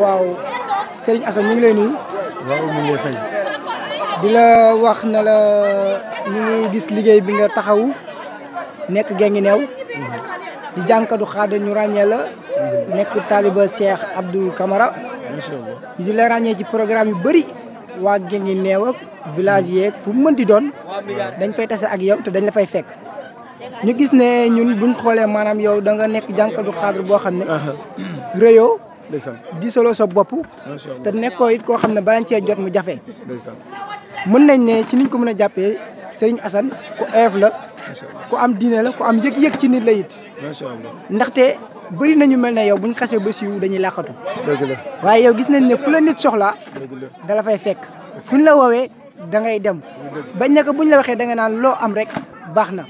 waaw Serigne Assane ñu ngi lay nuyu. waaw ñu ngi lay fay. di la wax na la ñu ngi gis liggéey bi nga taxaw nekk Guinguinéo di jànkatu xaada ñu ràññee la. nekk taaliba Cheikh Abdoul Camara. macha allah ñu di la ràññee ci programme yu bëri waa Guinguinéo ak village yeeg fu mu mënti doon dañ fay tase ak yow te dañ la fay fekk. ñu gis ne ñun buñ xoolee maanaam yow da nga nekk jànkatu xaadar boo xam ne. Ndeysaan. Di solo sa bopp. te nekkoo it koo xam ne balañ cee jot mu jafe. mën nañ ne ci niñ ko mën a jàppee Serigne Assane ku oyof la ku am diine la ku am yëg-yëg ci nit la it. Ndaxte bëri nañu mel ne yow buñ xasee ba siiw dañuy làqatu. Waaye yow gis nañ ne fu la nit soxlaa dala fay fekk. Fuñ la woowee da ngay dem. Bañ ne ko buñ la waxee da nga naan loo am rek baax na.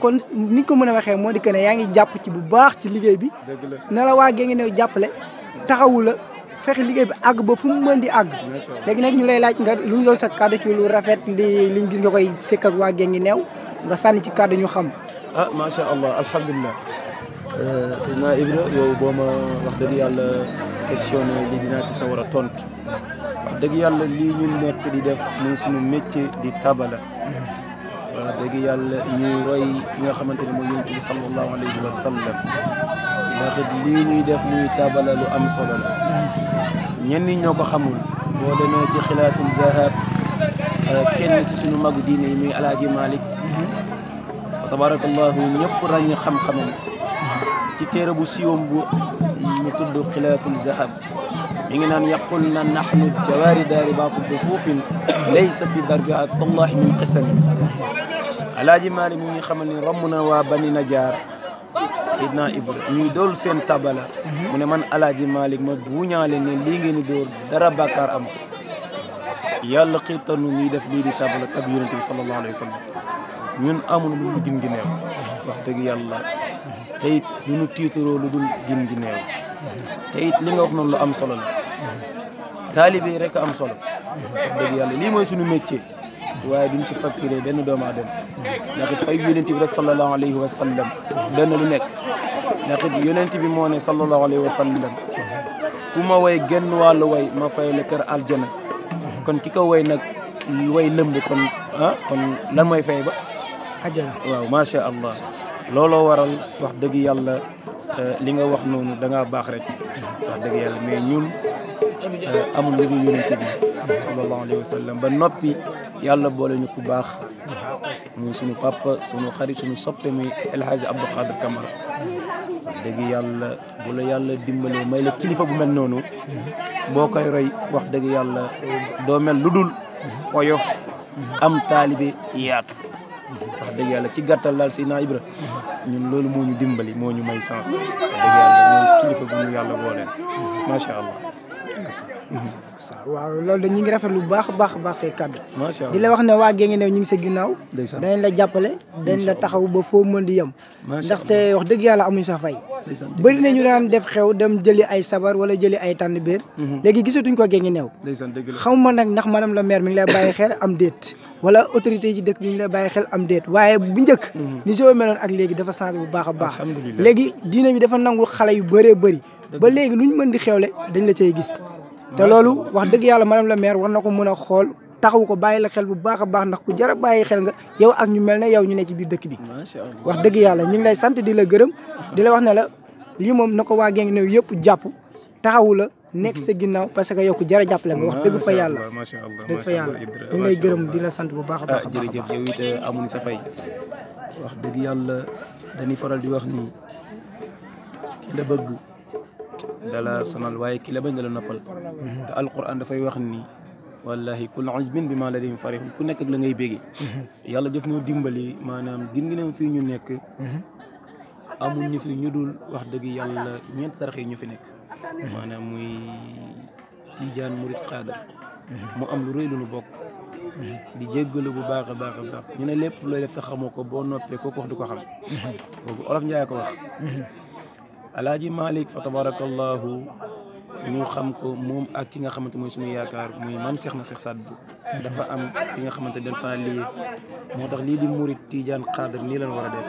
Kon niñ ko mën a waxee moo di que ne yaa ngi jàpp ci bu baax ci liggéey bi. La. Na la waa Guinguinéo jàppale. Taxawu la fexe liggéey bi àgg ba fu mu mën di àgg léegi nag ñu lay laaj nga lu ñu sa kàddu ci lu rafet li liñ gis nga koy sëkk ak waa Guinguinéo nga sànni ci kàddu ñu xam. ah macha allah alhamdulilah. Seydina Ibra yow boo ma wax dëgg yàlla questionné li a tontu dëgg yàlla lii ñu nekk di def muy suñu métier di tabala. wax dëgg yàlla ñuy roy ki nga xamante ne mooy yonent bi sallallahu alayhi wa sallam لقد لي داف لي تابلا لو ام صلا نين ني نيوكو خامول بو ديمي تي خلات الزهاب كين تي سونو ماغ ديني مي الحاج مالك تبارك الله نيب راني خام خام تي تيرا بو سيوم بو مي تود خلات الزهاب ني نان يقولنا نحن الجواري دار باق الضفوف من Seydina Ibra ñuy dool seen tabala mu ne man alaaji Malick ma buuñaale ne lii ngeen di dóor dara bàkkaar am yàlla xiirtanu ñuy def lii di tabala tag yonente bi sallallahu alayhi wa sallam ñun amul lu dul gin gi neew wax dëgg yàlla te it ñu tiitaroo lu dul gin gi neew te it li nga wax noonu lu am solo la taalibe rek am solo wax dëgg yàlla lii mooy suñu métier waaye duñ ci facturé benn doomu aadama ndax it fay yonent bi rek sallallahu alayhi wa sallam benn lu nekk ndax it yonent bi moo ne sallallahu alayhi wa sallam ku ma way genn wàllu way ma fay la kër aljana kon ki ko way nag way lëmb kon ah kon lan mooy fay ba ajjana waaw macha allah looloo waral wax dëgg yàlla li nga wax noonu da ngaa baax rek wax dëgg yàlla mais ñun amul lu dul yonent bi sallallahu alayhi wa sallam ba noppi yàlla boole ñu ku baax muy sunu papa sunu xarit sunu soppe muy El Hadj Abdou Khadir Camara wax dëgg yàlla bu la yàlla dimbalee may la kilifa bu mel noonu boo koy roy wax dëgg yàlla doo mel lu dul oyof am taalibe yaatu wax dëgg yàlla ci gàttal daal Seydina Ibra ñun loolu moo ñu dimbali moo ñu may sens dëgg yàlla mooy kilifa bu ñu yàlla booleel macha allah. Waaw loolu de ñu ngi rafet lu baax a baax baax say kàddu. Di la wax ne waa Guinguinéo ñu ngi sa ginnaaw. Dañ la jàppale dañ la taxaw ba foo mën di yem. Ndaxte wax dëgg yàlla amuñ sa fay. Bëri na ñu daan def xew dem jëli ay sabar wala jëli ay tànn béer léegi gisatuñ ko Guinguinéo. Xamuma nag ndax madame la maire mi ngi lay bàyyi xel am déet. Wala autorité yi ci dëkk bi ñu ngi lay bàyyi xel am déet. Waaye bu njëkk ni soo meloon ak léegi dafa changé bu baax a baax. Léegi diine bi dafa nangul xale yu bëree bëri. Ba léegi luñ mën di xewle dañ la cay gis. te loolu wax dëgg yàlla madame la maire war na ko mën a xool taxaw ko bàyyi la xel bu baax a baax ndax ku jar a bàyyi xel nga yow ak ñu mel ne yow ñu ne ci biir dëkk bi. Wax dëgg yàlla ñu ngi lay sant di la gërëm di la wax ne la lii moom na ko waa Guinguinéo yëpp jàpp taxawu la nekk sa ginnaaw parce que yow ku jar a jàppale nga wax dëgg fa yàlla dëgg fa yàlla. ñu ngi lay gërëm di la sant bu baax a ah baax a baax a jërëjëf baax. yow it amuñ sa fay. Wax dëgg yàlla dañuy faral di wax ni ki la bëgg دلا سنال واي كلا بين دلا نقل القرآن دفع يوخني. والله كل عزب بما لديهم فريق كل نك لعنة يبيجي يلا جفنا ديمبلي. ما نام جنينا في نيو نك أمون نيو في نيو دول. واحد دقي يلا نيت تاريخ نيو في نك ما نام وي تيجان مريت قادر. ما أم لوري لونو بوك. di jéggalu bu baax a baax a baax ñu ne lépp looy def te xamoo ko boo noppee kooku wax du ko xam kooku olof njaay ko wax alaaji malik fa tabarakallahu ñu xam ko moom ak ki nga xamante mooy suñu yaakaar muy maam Seex na Saad bu dafa am ki nga xamante dañ faa lii moo tax lii di murit tijaan xaadar nii lañ war a def.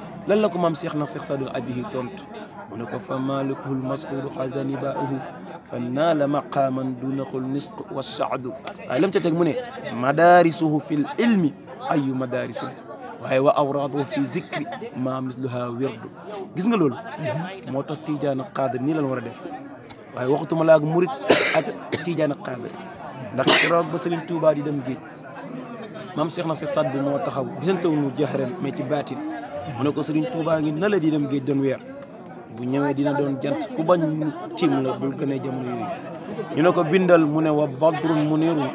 لا لا كمام سيخ نسيخ سادل أبيه تونت. منك فما لكه المسكول خزاني باؤه فنال مقاما دون خل نسق والسعد آه، لم تتجمني مدارسه في العلم. أي مدارس وهي وأوراده في ذكر ما مثلها ورد. جزنا لول ما تتيجا نقادر نيل الوردف. وهي وقت ملاك مريد. تيجا نقادر نكتراك بس لنتوبا دي دمجي مام سيخ نسيخ سادل موتخاو جزنا تونو جهرم ميتي باتل mu ne ko Sëriñ Tuubaa ngi na la di dem géej doon weer bu ñëwee dina doon jant ku bañ tiim la bul gënee jamono yooyu ñu ne ko bindal mu ne wa badrun munirun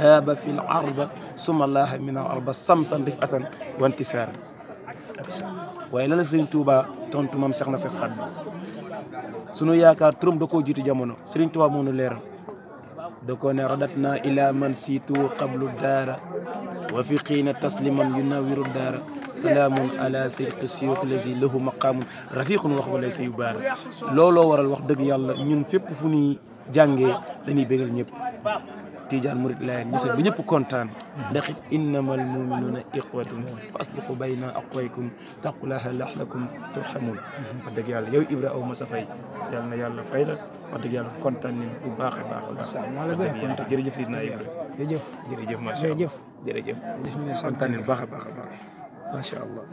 haaba fi l arba suma laaha min al arba samsan dif atan wantisaaran waaye la la Sëriñ Tuubaa tontu maam Cheikh na Cheikh Saad sunu yaakaar turam da koo jiitu jamono Sëriñ Tuubaa moo nu leeral da ko ne radat naa ila man siitu qablu daara wa fi qiina tasliman yunawiru daara سلام على سي قسيو الذي له مقام رفيق وخبر ليس يبارك. لولو ورا الوقت دغ يالا نين فيب فوني جانغي داني بيغل نيب تيجان مريد لا نيسا بي نيب كونتان انما المؤمنون اخوه فاصلحوا بين اقويكم تقوا الله لعلكم ترحمون دغ يالا يو ابرا أو مسافاي يالنا يالا فايلا دغ يالا كونتان ني بو باخ باخ ما لا كونتان جيري جيف سيدنا ابرا جيري جيف ما شاء الله جيري جيف كونتان ني باخ باخ باخ ما شاء الله.